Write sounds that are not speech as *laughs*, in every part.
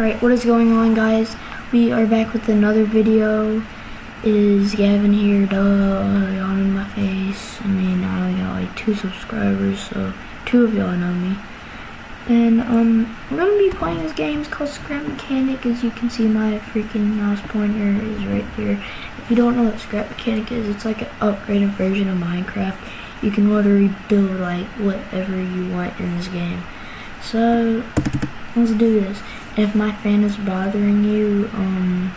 Alright, what is going on guys? We are back with another video. It is Gavin here, duh, y'all in my face. I mean, I only got like two subscribers, so two of y'all know me. And, um, I'm gonna be playing this game. It's called Scrap Mechanic. As you can see, my freaking mouse pointer is right there. If you don't know what Scrap Mechanic is, it's like an upgraded version of Minecraft. You can literally build like whatever you want in this game. So, let's do this. If my fan is bothering you, um,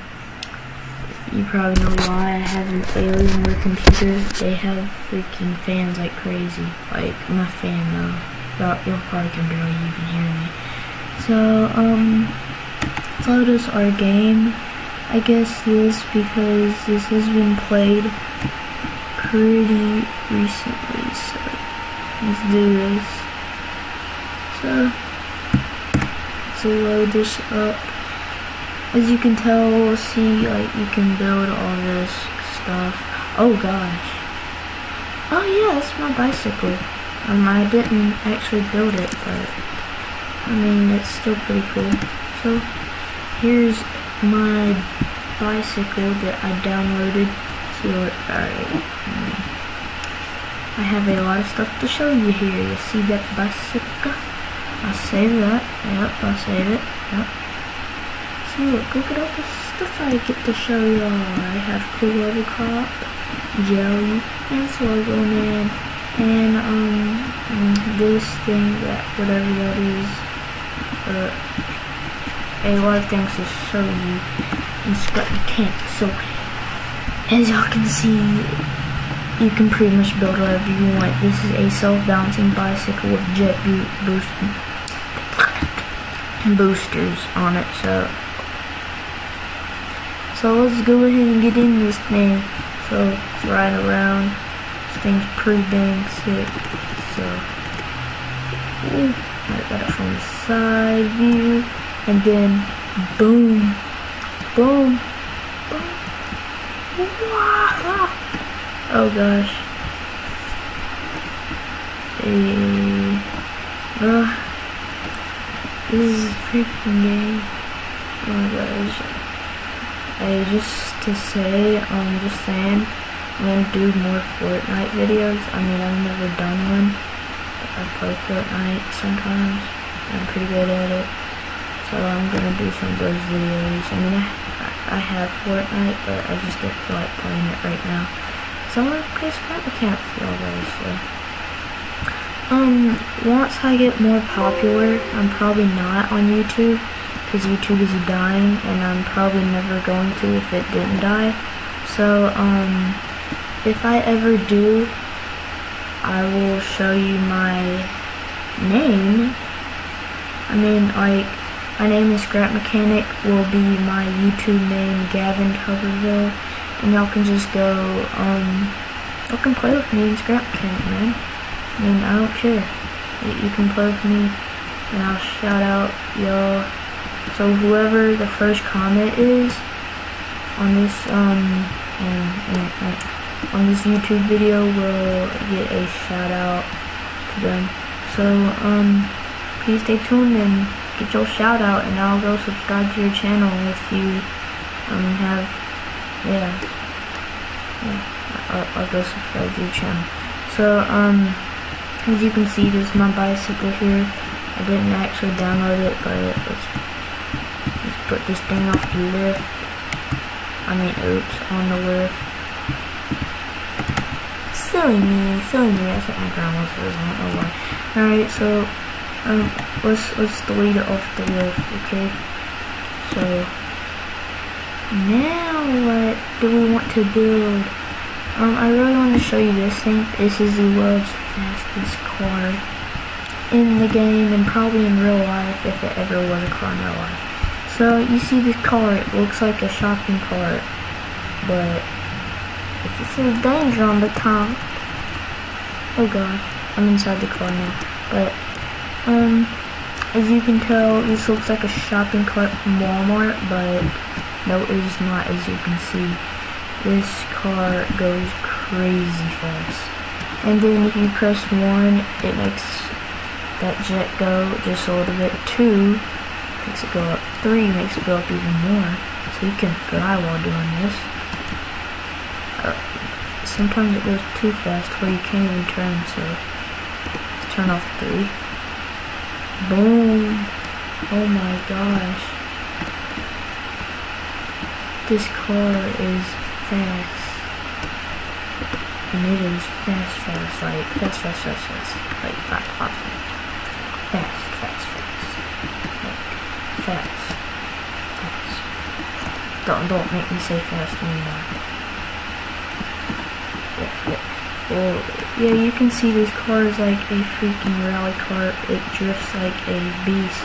you probably know why I have an Alienware computer. They have freaking fans like crazy. Like, my fan though. Y'all, y'all probably can barely even hear me. So, um, load us our game. I guess this because this has been played pretty recently, so let's do this. So, to load this up. As you can tell, see, like, you can build all this stuff. Oh gosh. Oh yeah, that's my bicycle. Um, I didn't actually build it, but, I mean, it's still pretty cool. So, here's my bicycle that I downloaded. See what, alright. I have a lot of stuff to show you here. You see that bicycle? I'll save that. Yep, I'll save it. Yep. So look, look at all the stuff I get to show y'all. I have Cool Level Cop, Jelly, and Sluggo Man, and, um, this thing, that, whatever that is. Uh, a lot of things to show you in Scrap Mechanics. So, as y'all can see, you can pretty much build whatever you want. This is a self-balancing bicycle with jet boost boosters on it. So, so let's go ahead and get in this thing. So let's ride around. This thing's pretty dang sick. So, I got it from the side view, and then boom, boom, boom. Oh gosh. Hey, uh, this is freaking game. Oh my gosh. I just to say, um, just saying, I'm gonna do more Fortnite videos. I mean, I've never done one. I play Fortnite sometimes. I'm pretty good at it. So I'm gonna do some of those videos. I mean, I, I have Fortnite, but I just don't feel like playing it right now. So I'm gonna play Scrap Mechanic for all those, so. Um, once I get more popular, I'm probably not on YouTube because YouTube is dying and I'm probably never going to if it didn't die. So, um, if I ever do, I will show you my name. I mean, like, my name is Scrap Mechanic will be my YouTube name, Gavin Tuberville, and y'all can just go, um, y'all can play with me in Scrap Mechanic, man. I mean, I don't care. You, can play with me, and I'll shout out y'all. So whoever the first comment is on this um on this YouTube video will get a shout out to them. So um please stay tuned and get your shout out, and I'll go subscribe to your channel if you um have yeah yeah I'll, I'll go subscribe to your channel. So um. As you can see, there's my bicycle here. I didn't actually download it, but let's, let's put this thing off the lift. I mean, oops, on the lift. Silly me, silly me, that's what my grandma says, I don't know why. Alright, so, um, let's, let's delete it off the lift, okay? So, now what do we want to build? Um, I really want to show you this thing. This is the world's fastest car in the game and probably in real life if it ever was a car in real life. So you see this car, it looks like a shopping cart, but it says danger on the top. Oh god, I'm inside the car now. But, um, as you can tell, this looks like a shopping cart from Walmart, but no, it is not as you can see. This car goes crazy fast. And then if you press 1, it makes that jet go just a little bit. 2, makes it go up. Three makes it go up even more. So you can fly while doing this. Uh, sometimes it goes too fast where you can't even turn, so let's turn off three. Boom! Oh my gosh. This car is fast. Is fast, fast, like fast, fast, fast, fast. Like fast, fast, fast, fast, fast. Like fast, fast. Don't don't make me say fast anymore. Yeah, yeah. Well, yeah, you can see this car is like a freaking rally car. It drifts like a beast.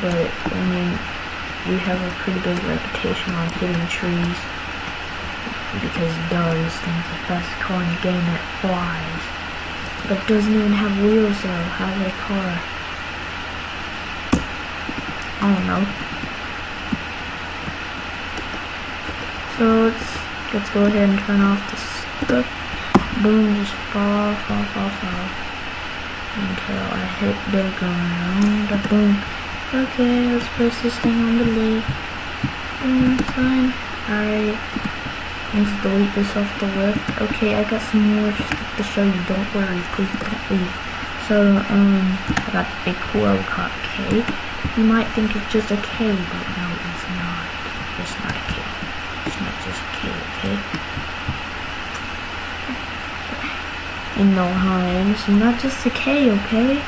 But I mean, we have a pretty big reputation on hitting trees because duh, this thing's the in the game that flies. But doesn't even have wheels though. How's it a car? I don't know. So let's let's go ahead and turn off the stuff. Boom, just fall, fall, fall, fall. Until I hit the ground. Boom. Okay, let's place this thing on the lid. Boom, fine. Alright. Let's delete this off the list. Okay, I got some more stuff to show you. Don't worry, please don't leave. So, um, I got a cool caught K. You might think it's just a K, but no, it's not. It's not a K. It's not just a K, okay? And no, honey, it's not just a K, okay?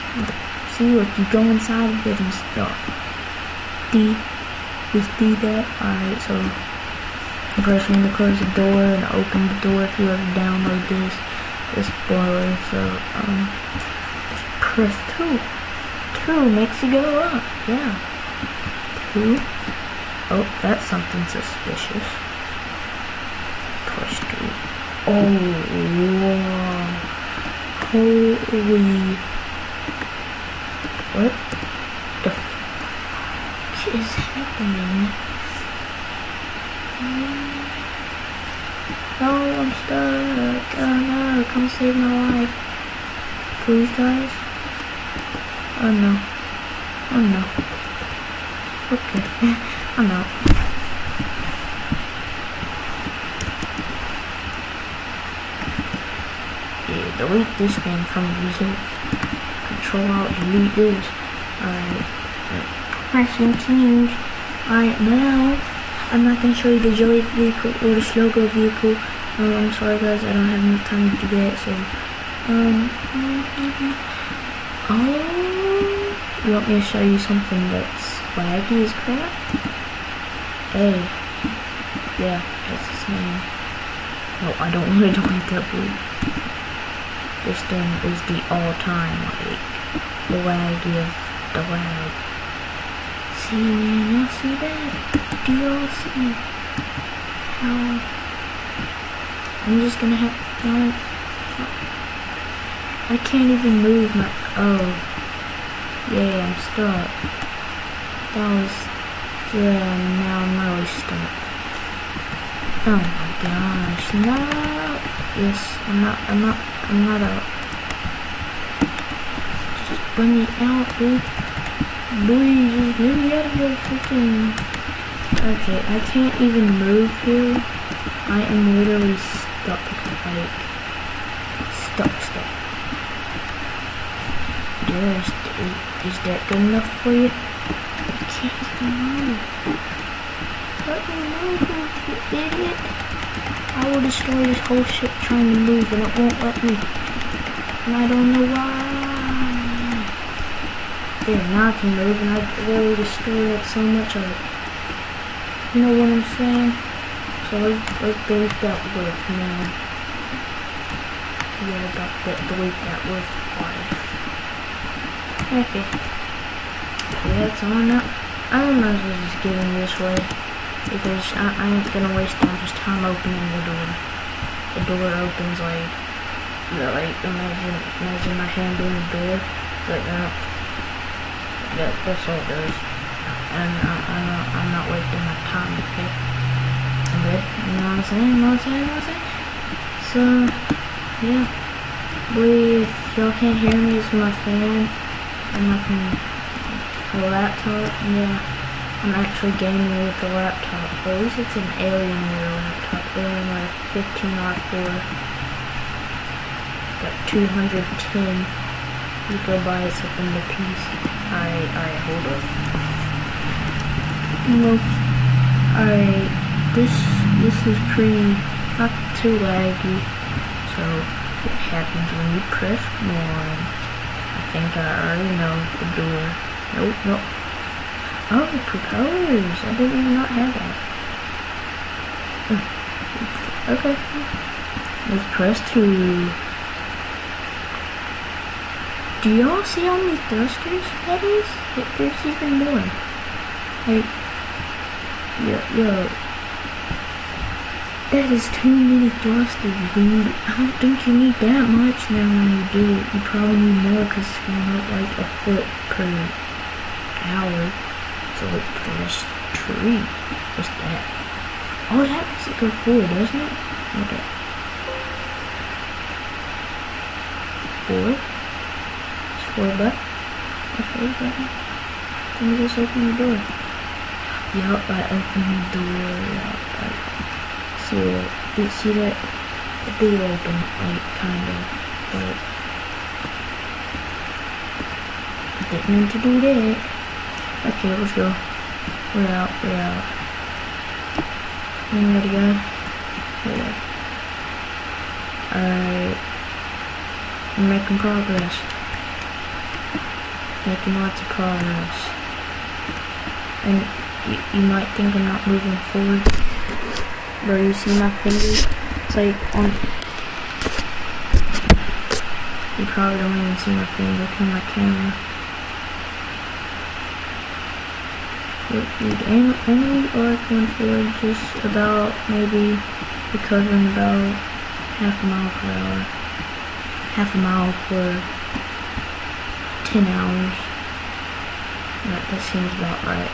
See, look, you go inside of it and stuff. D, just D that. Alright, so We need to close the door and open the door if you ever download this this boiler. So um just press two. Two makes you go up, yeah. Two. Oh, that's something suspicious. Push two. Oh wow. Holy what the f is happening? No, I'm stuck. Oh no, come save my life. Please, guys. Oh no. Oh no. Okay. *laughs* I'm out. Yeah, delete this thing from reserve. Control out, delete this. Alright. Pressing continue. Alright, now. I'm not going to show you the Joey vehicle or the Slogo vehicle. Um, I'm sorry guys, I don't have enough time to do that, so, um, oh, you want me to show you something that's laggy as crap? Hey, yeah, that's his name. No, I don't want to delete that blue. This thing is the all-time, like, the laggy of the lag. Man, y'all see that? see how I'm just gonna have no I can't even move my oh. Yeah I'm stuck. That was yeah now I'm really stuck. Oh my gosh no. Yes I'm not I'm not I'm not out. Just bring me out dude please just get me out of here freaking Okay, I can't even move here. I am literally stuck, like, stuck, stuck. There's, is that good enough for you? I can't even move. Let me move, you idiot. I will destroy this whole ship trying to move and it won't let me. And I don't know why. Now I can move and I really destroyed it so much of it. You know what I'm saying? So let's, let's delete that with now. Yeah, I got that delete that with five. Okay. Yeah, it's on now. I might as well just give him this way. Because I, I ain't gonna waste all this time opening the door. The door opens like like imagine imagine my hand being the door like that. That that's all it and I, I'm, not, I'm not wasting my time, okay? I'm good, you know what I'm saying, you know what I'm saying, you know what I'm saying? So, yeah, we, y'all can't hear me, it's my fan, I'm not gonna A laptop? Yeah. I'm actually gaming with the laptop. But at least it's an Alienware laptop. Alienware 15R4. Got 210 gigabytes up in the piece. Alright, alright, hold up. Well, alright, this, this is pretty, not too laggy. So, it happens when you press 1? I think I already know the door. Nope, nope. Oh, propellers. I didn't even not have that. Okay. Let's press 2. Do y'all see how many thrusters that is? There's even more. Like, yo, yo, that is too many thrusters, dude. I don't think you need that much now when you do it. You probably need more because it's going up like a foot per hour. So it press tree. What's that? Oh, that makes it go forward, doesn't it? Okay. Four. Four button. Let me just open the door. Yup, I opened the door. Yup, so you see that the door open, like kind of, but I didn't mean to do that. Okay, let's go. We're out, we're out. You ready, guys? Yeah. Alright. I'm making progress. Making lots of progress. And you, you might think I'm not moving forward Bro, you see my fingers? It's like on. You probably don't even see my finger from my camera. And, and we are going forward just about maybe recovering about half a mile per hour. Half a mile for 10 hours. That, seems about right.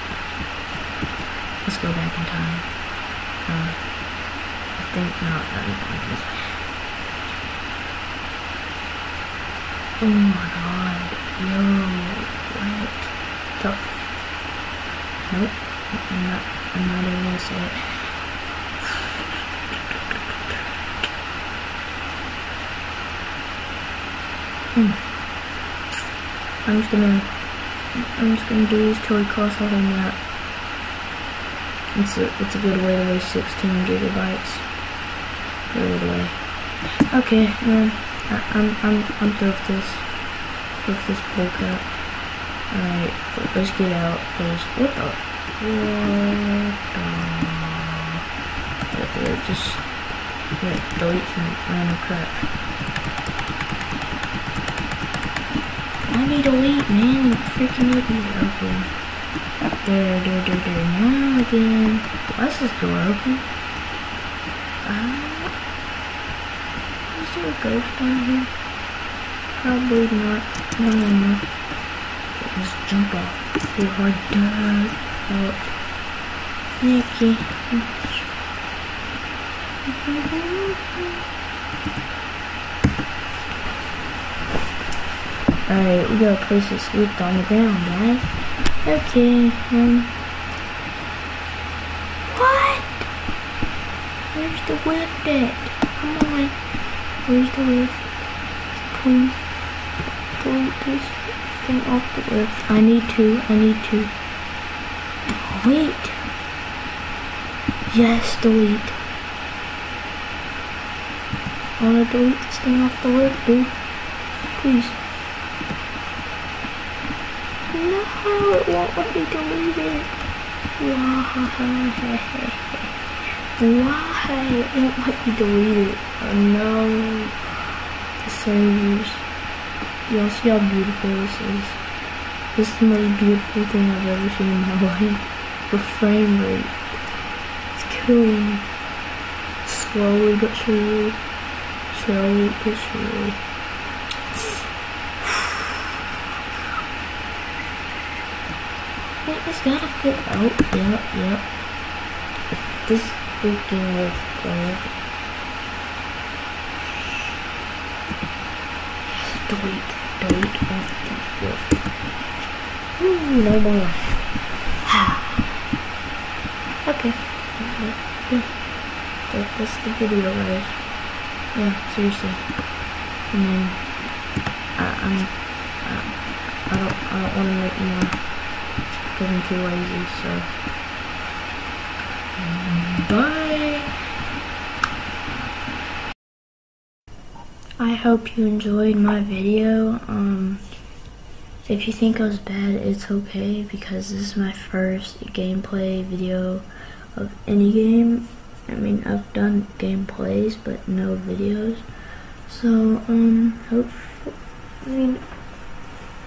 Let's go back in time. Uh, think not Oh my god. Yo, what the Nope. I'm not I'm not even gonna say it. Hmm. I'm just gonna I'm just gonna do this till we cross the map. It's a it's a good way to waste 16 gigabytes. Really? Okay, man. I, I'm I'm I'm through with this. With this cut. Alright, let's get out, cause what the what uh, just yeah, delete some random crap. Need to wait, man. You freaking idiot. Okay. There, there, there, there. Now again. Why is this door open? Uh, is there a ghost on here? Probably not. No, no, no. Let's jump off before I die. Oh. Nicky. Alright, we got a place to sleep on the ground, guys. Okay, um. What? Where's the whip at? Come on. Where's the lift? Please. Delete this thing off the lift. I need to. I need to. Wait. Yes, delete. I wanna delete this thing off the lift, dude. Please. No, it won't let me delete it. Why? Why? It won't let me delete it. Oh no. The servers. Y'all see how beautiful this is? This is the most beautiful thing I've ever seen in my *laughs* life. The frame rate. It's killing me. Slowly but surely. Slowly but surely. It's gotta fit out. Yep, yep. This freaking with gold. Delete, delete off Ooh, no more. *sighs* okay. That, that's the video, guys. Yeah, seriously. I mean, I, I'm, I, I don't, I don't want to make more I'm too lazy. So, bye. I hope you enjoyed my video. Um, if you think I was bad, it's okay because this is my first gameplay video of any game. I mean, I've done gameplays, but no videos. So, um, hope, I mean,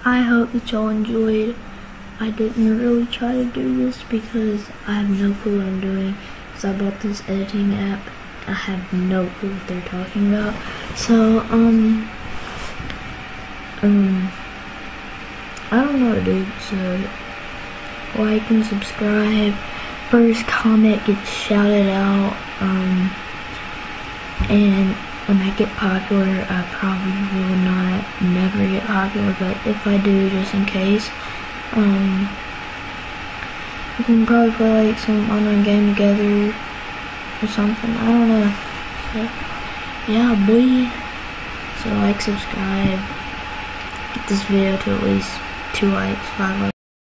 I hope that y'all enjoyed. I didn't really try to do this because I have no clue what I'm doing. So I bought this editing app I have no clue what they're talking about. So, um, um, I don't know, dude. So, like and subscribe. First comment gets shouted out. Um, and when I get popular, I probably will not never get popular. But if I do, just in case, um, we can probably play like some online game together or something. I don't know. So, yeah, boy. So like, subscribe. Get this video to at least two likes, five likes.